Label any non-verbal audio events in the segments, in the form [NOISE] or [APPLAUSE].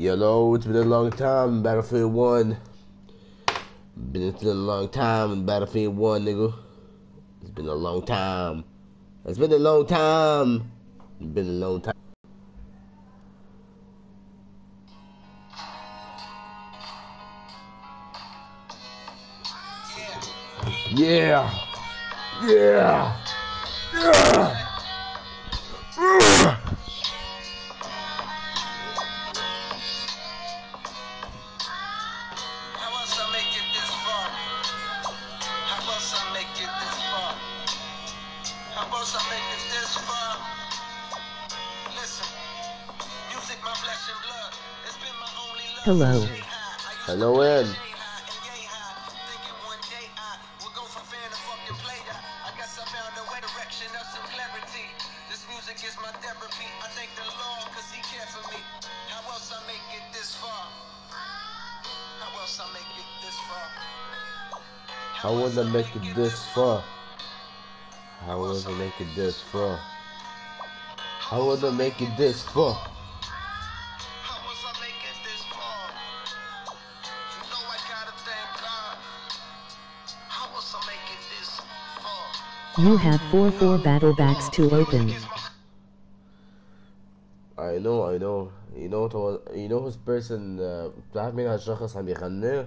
Yellow, it's been a long time, Battlefield 1. Been it's been a long time in Battlefield 1, nigga. It's been a long time. It's been a long time. It's been a long time. Yeah. Yeah. Yeah. Cared for me. How else I make it this far? How else I make it this far? How would I make it this far? You have 4 4 battle packs to open. I know I know. You know what you know who's person uh, بتعرف has هالشخص عم يغني؟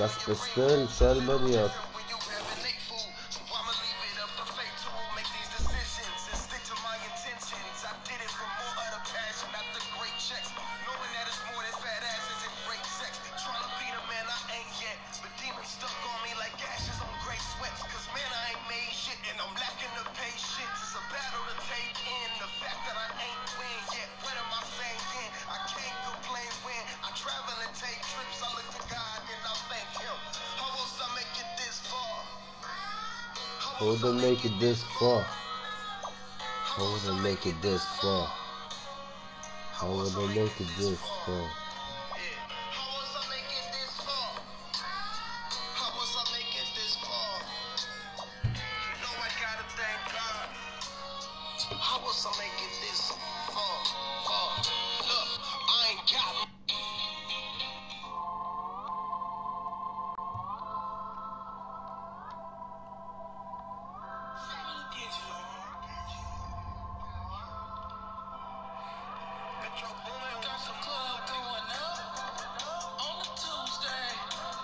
بس بستيل شال مريض Would I make it this far? Would I make it this far? Would I make it this far?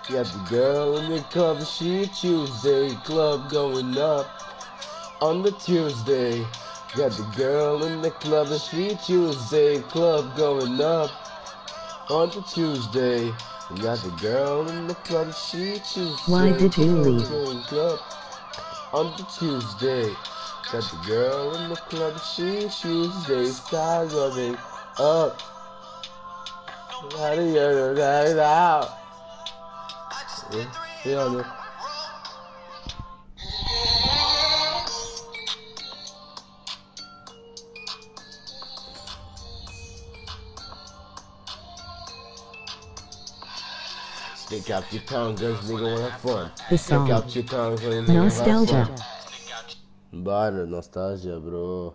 Got the girl in the club, she Tuesday, club going up on the Tuesday. Got the girl in the club, she Tuesday, club going up on the Tuesday. Got the girl in the club, she Tuesday. Why did you leave? going Club on the Tuesday. Got the girl in the club, she Tuesday, style going up. How do you get it out? Yeah. Stick out your tongue, cause nigga wanna have fun. The Stick song. out your tongue, cause nigga wanna have Nostalgia. Bada, nostalgia, bro.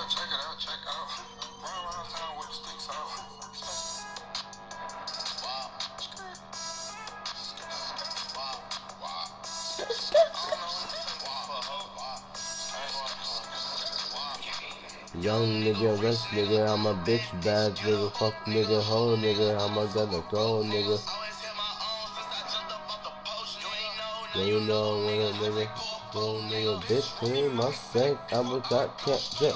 Young nigga, rest nigga, I'm a bitch bad nigga, fuck nigga, hoe nigga, I'm a gonna go nigga. Yeah, you know I'm a nigga, go nigga, bitch clean my sack, I'm a got cat jet.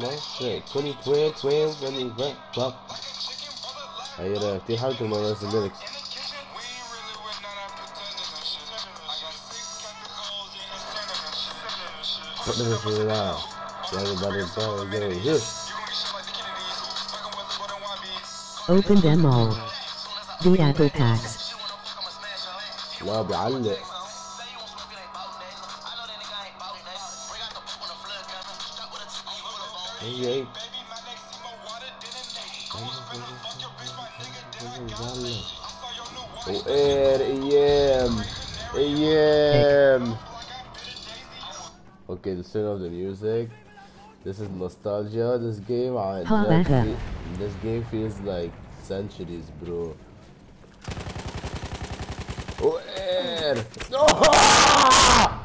My sack, 20 quid, 20, 20, 20, 20, 20. Hayır, evet, her kırmalarısın lyrics. نازل lyrics Put them shit out. Everybody go get it here. Open them all. The Apple Packs. لا بيعلق هي وقير ايام ايام Okay, the sound of the music. This is nostalgia. This game, I Ha, that ha. fe- this game feels like centuries, bro. وقير آه!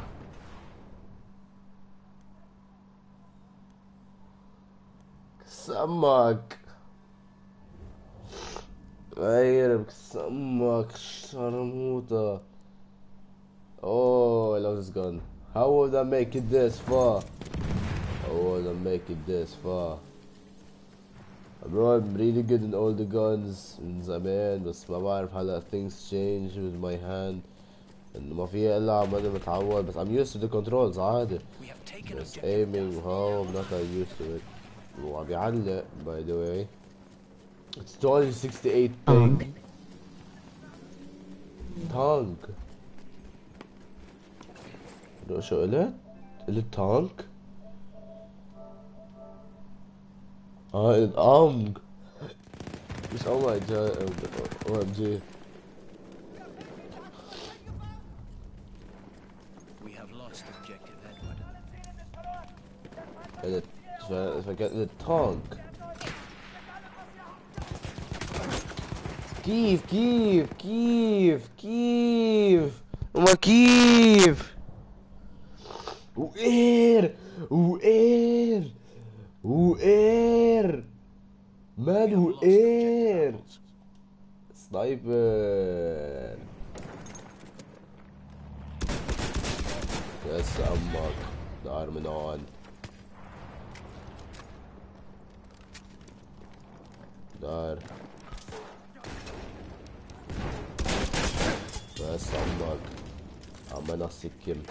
سمك غيرك سمك شرموطة Oh, I love this gun. How would I make it this far? How would I make it this far? Bro, I'm really good in all the guns من زمان بس ما بعرف هلا things change with my hand انه ما في الا عمالي متعود بس I'm used to the controls عادي We have taken بس objective. aiming how I'm not that used to it وعم بيعلق by the way It's 2068 Ong. ping تانك Oder Schöle? Ein Tank? Ah, ein Arm! Ist auch mal ein OMG. Alter, If I das war Tank. Give, give, give, give. Uma give. وقير وقير وقير. ماله إير سنايبر. بس أمك. نار من هون. نار بس عمك عمال اسكمت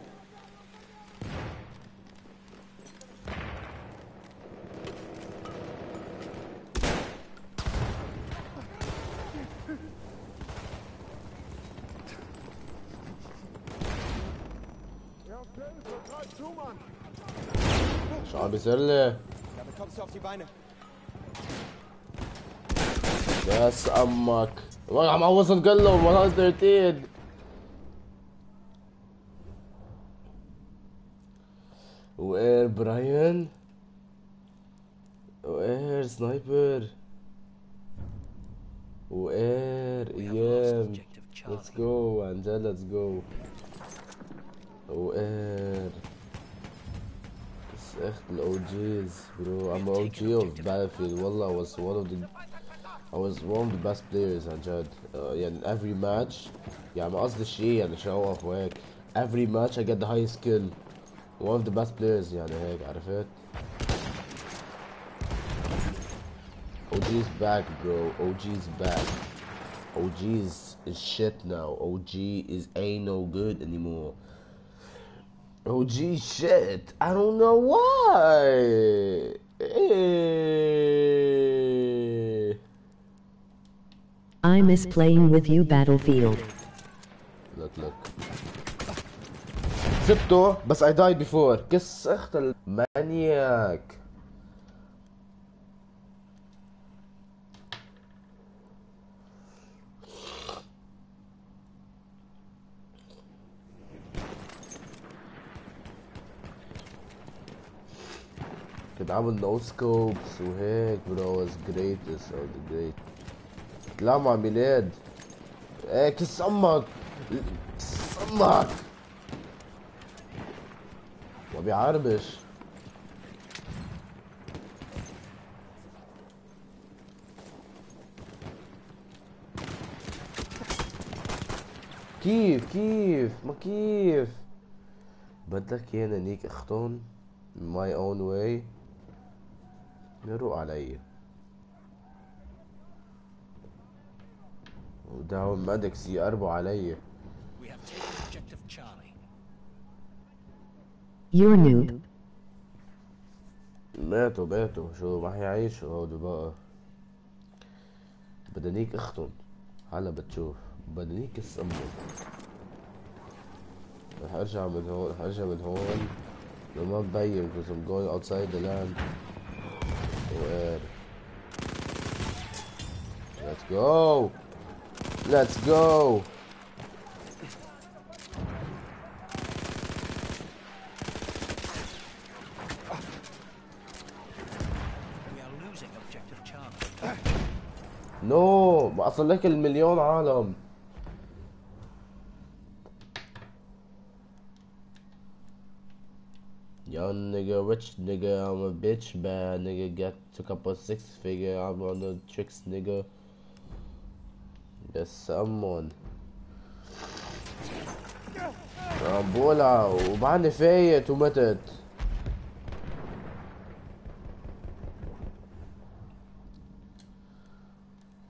Schau ein bisschen. Da bekommst du auf die Beine. بس أمك وقع ما وصل قلب ولا 13 وير براين وير سنايبر وير أيام ليتس جو انجل ليتس جو وير بس اخت الاو جيز برو I'm OG of Battlefield والله I was one of the I was one of the best players عن جد uh, يعني every match يعني ما قصدي شيء يعني show off وهيك every match I get the highest skill one of the best players يعني هيك عرفت OG's back bro OG's back OG's is shit now OG is ain't no good anymore OG shit I don't know why Eh. I miss playing with you Battlefield. look look سبته بس I died before كس اخت المانياك كنت عامل نو سكوبس وهيك برو was greatest أو the great. لا مع ميلاد. إيه كس أمك كس أمك ما بيعربش. كيف كيف؟ ما كيف؟ بدك يانا نيك أختون my own way. نروق علي. وداهم مادكس يقربوا علي. You're noob. ماتوا ماتوا. شو ما حيعيشوا هودي بقى. بدنيك اختن هلا بتشوف. بدنيك السمو رح ارجع من هون رح ارجع من هون. لما مبين because I'm going outside the land. وارد ليتس جو ليتس جو نو ما أصل لك المليون عالم. Young nigga, rich nigga, I'm a bitch, bad nigga, got took up a six figure, I'm on the tricks, nigga. There's someone. رامبولا وبعدني فايت ومتت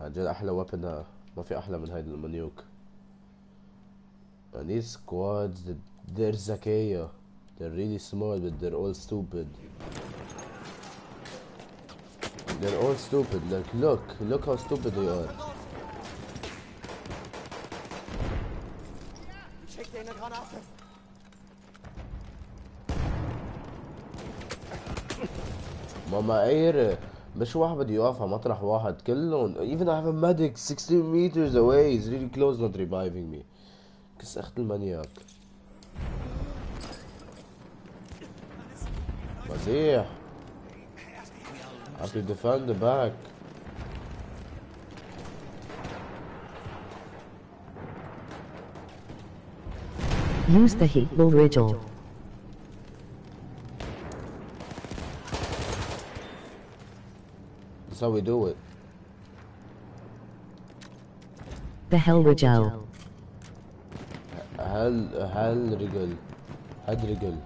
عن جد أحلى ويبن ما في أحلى من هيدا المنيوك And these squads that- they're really smart but they're all stupid they're all stupid like look look how stupid they are ماما ايرة مش واحد بده يقف على مطرح واحد كلهم even I have a medic 16 meters away he's really close not reviving me كس اخت المانياك مزيح I have to defend the back Use the Hateful Rigel. that's how we do it The Hell Rigel. هل هل رجل هد رجل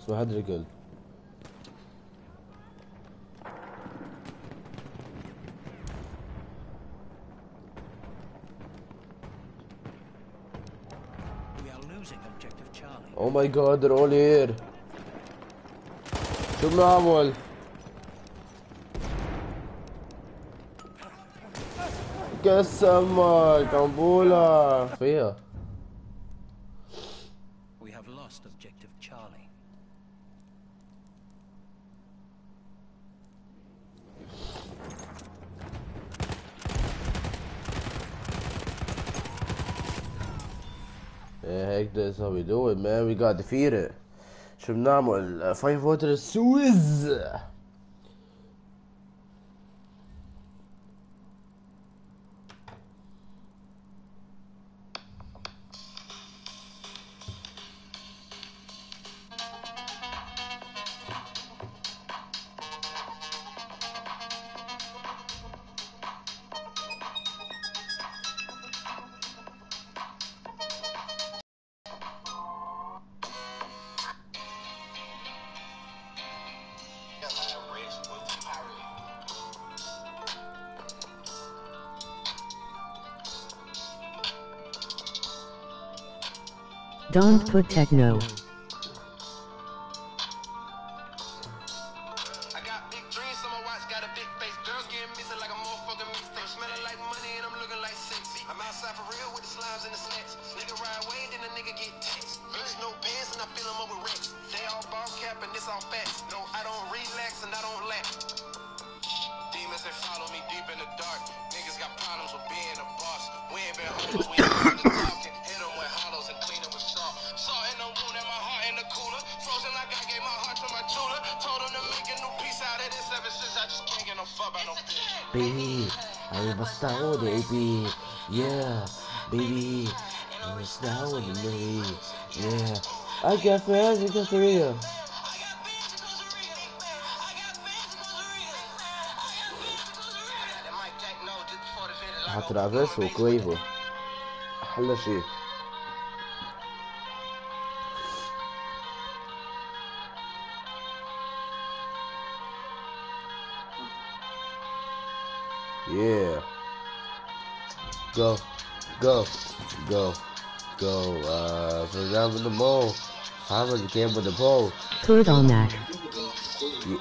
اسمه هد ماي جاد they're all here. شو بنعمل؟ قسمك قنبولة فيها That's how we do it, man. We got defeated. شو بنعمل؟ فايف ووتر سويز in the dark. Niggas got problems with being a boss. We ain't been humble, Baby, I'm a star, baby. Yeah, baby. I'm a star, baby. Yeah. I got friends in Costa Rica. That Mike Jack know Yeah. Go, go, go, go. Uh, for example, the mole. How was the camp with the pole? Put on that. Yeah.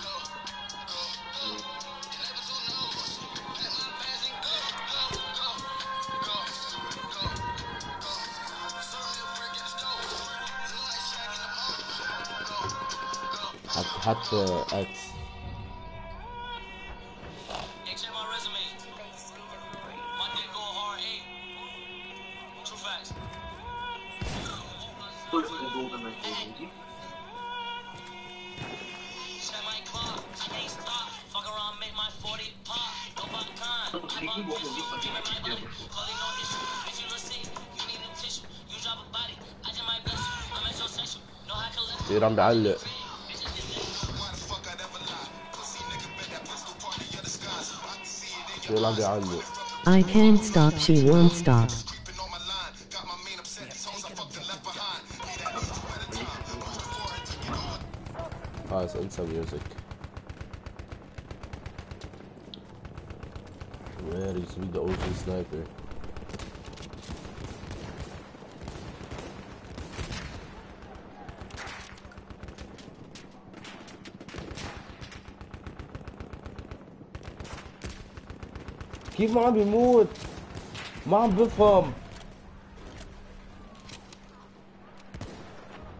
I had to X you. I'm metrosexual. No high collect. كتير عم بعلق كتير عم بيعلق I can't stop, she won't stop. خلاص انسى ميوزك used to be the OG sniper. Keep on be moved. Man befum.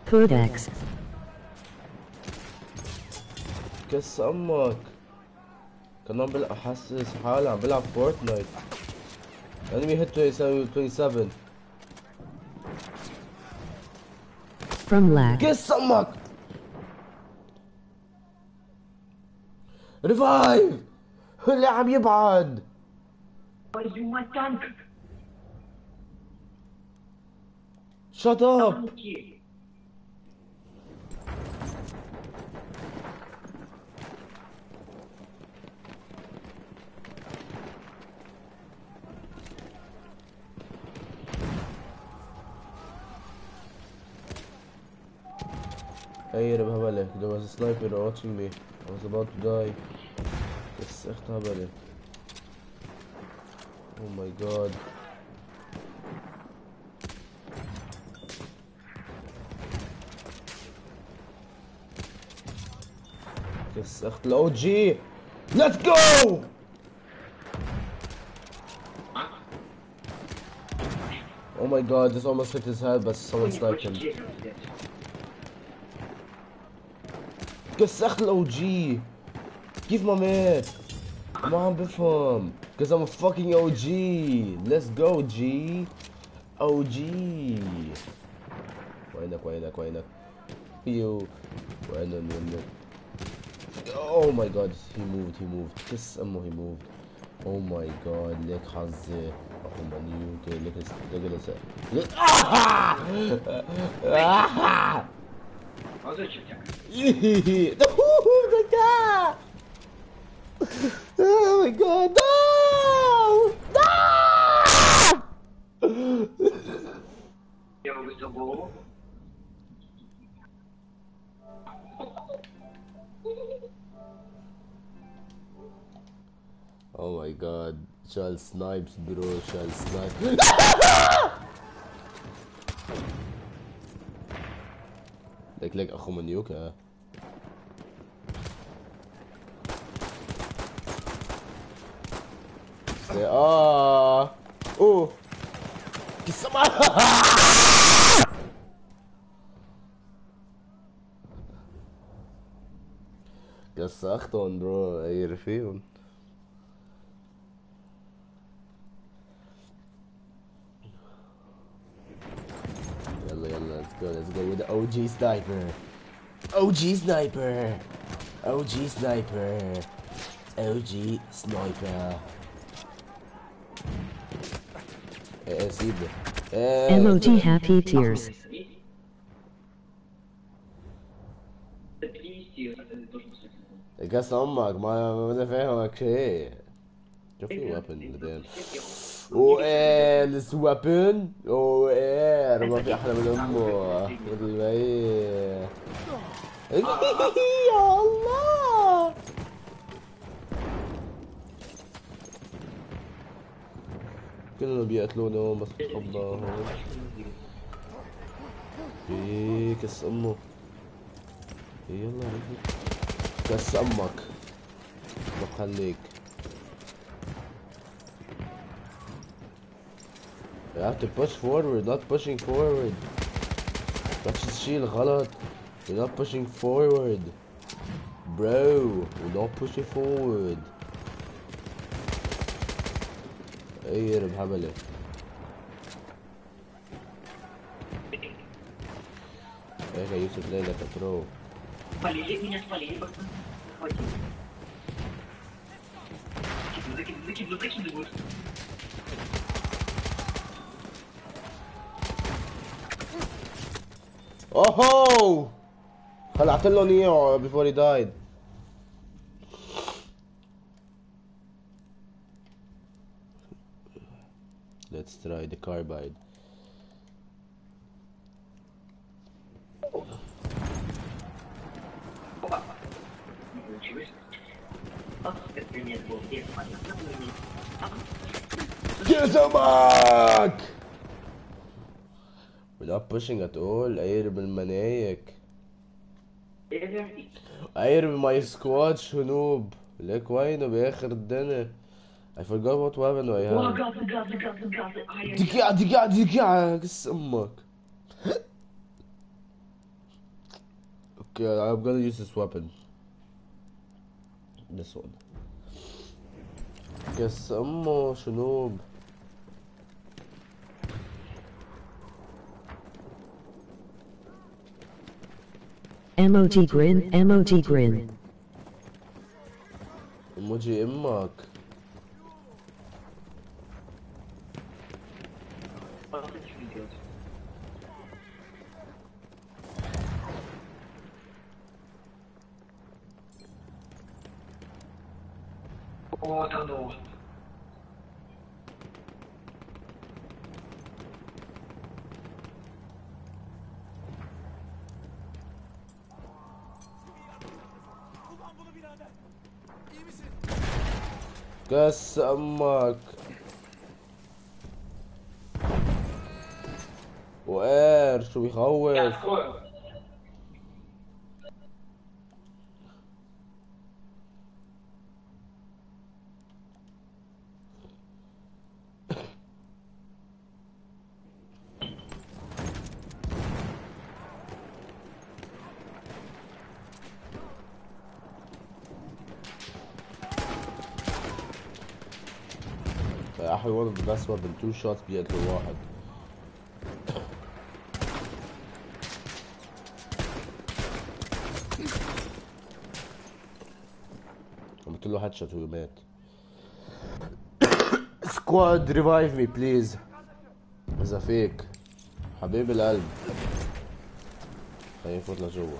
Codex. Get some كان عم بلعب حاسس حالي عم بلعب فورتنايت انمي هيت 27 From lag. كس أمك ريفايف اللي عم يبعد؟ شut up! Hey, بهبلة there was a sniper watching me I was about to die بس echt هبلة Oh my god بس echt الاو جي Let's go Oh my god, this almost hit his head, but someone sniped him. gesagt, OG. Give my man Come on, before because I'm a fucking OG. Let's go, G. OG. Kainak, kainak, kainak. Yo. Kainak, kainak. Oh my god, he moved, he moved. Kiss ammo, he moved. Oh my god, look how. the. Oh man, you okay, look at this, look at this. Look. Ah! Ah! Oh my god! No! No! Oh my god. Shall snipes, bro. Shall snipes. [LAUGHS] Ik leg gewoon een nieuw, hè. Ah. Oh. Kisama. كسختهم bro? اي Let's go with the OG sniper. OG sniper. OG sniper. OG sniper. Eh, eh, é, eh, Happy Tears. I got some mug, my, my, my, my, my, my, my, my, my, the my, والسوابين وايه في أحلى من أمه. اللي إيه يا الله. كلنا بيقتلونا بس الله كس أمه. يلا كس أمك. الله خليك You have to push forward, not pushing forward. Touch the shield غلط. You're not pushing forward. Bro, you're not pushing forward. ايه بهبلة ايه يا يوسف ليلى كترو Oh! ho! I خلعت له here before he died. Let's try the carbide. Get us back! pushing at all اير بالمنايك اير ماي سكواد شنوب ليك وينه بآخر الدنيا I forgot what weapon I had. دقيقة دقيقة دقيقة قص أمك أوكي I'm gonna use this weapon. This one. قص امه شنوب Emoji grin, emoji grin. Emoji emmak. Order North. كاس أمك وقرش ويخوف راح one بس the تو شوت بيد الواحد. قلت له هات شوت مات سكواد ريفايف مي بليز. إذا فيك. حبيب القلب. خليه يفوت لجوا.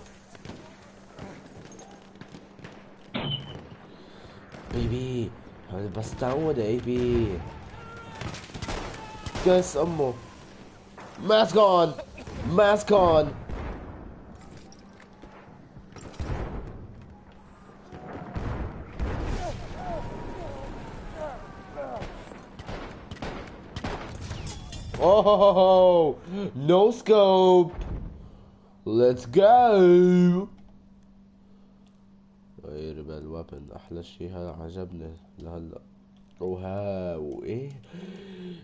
بيبي بس تعود اي بي بيبي كاس امه ماسك اون ماسك اون Oh, no scope. Let's go. غير بقى الوابن احلى شي هذا عجبني لهلا Oh how eh?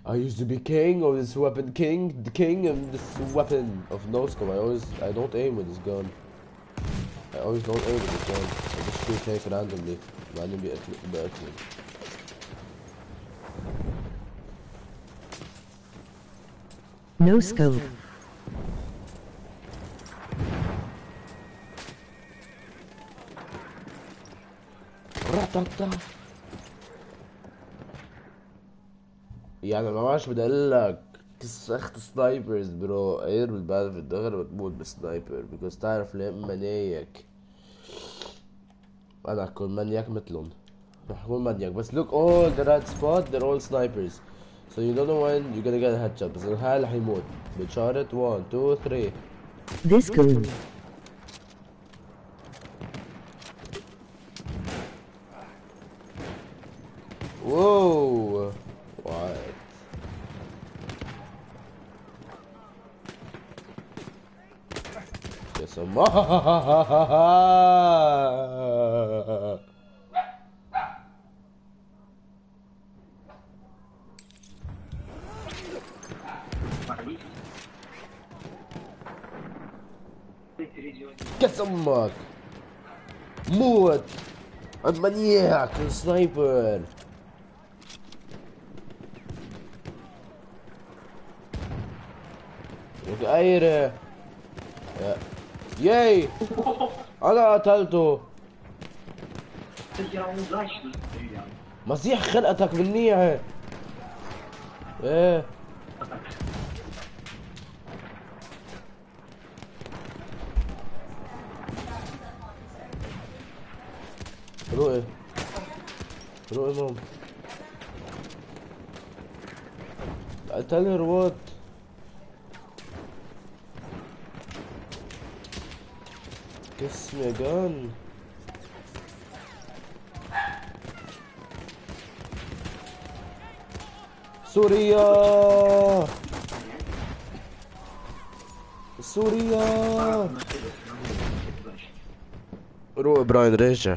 I used to be king of this weapon, king, the king of this weapon of no scope. I always, I don't aim with this gun. I always don't aim with this gun. I just shoot take randomly, randomly at the earthling. No scope. Ratata. يعني ما بدي أقول لك كسخت سنايبرز برو اير بالبال في الدغري بتموت بسنايبر بيكوز تعرف ليه مانياك أنا اكون مانياك مثلهم. رح أكون مانياك بس look all the red spot they're all snipers. So you don't know when you're gonna get a headshot. بس الحال رح يموت. بتشارت 1 2 3 This goon. Whoa! الله كس أمك موت سنايبر. يا دايره ياي أنا قتلته. مسيح خلقتك منيحة إيه. روقي روقي مام قتلها رواد Kiss me again. سوريا. سوريا. روح براين رجع.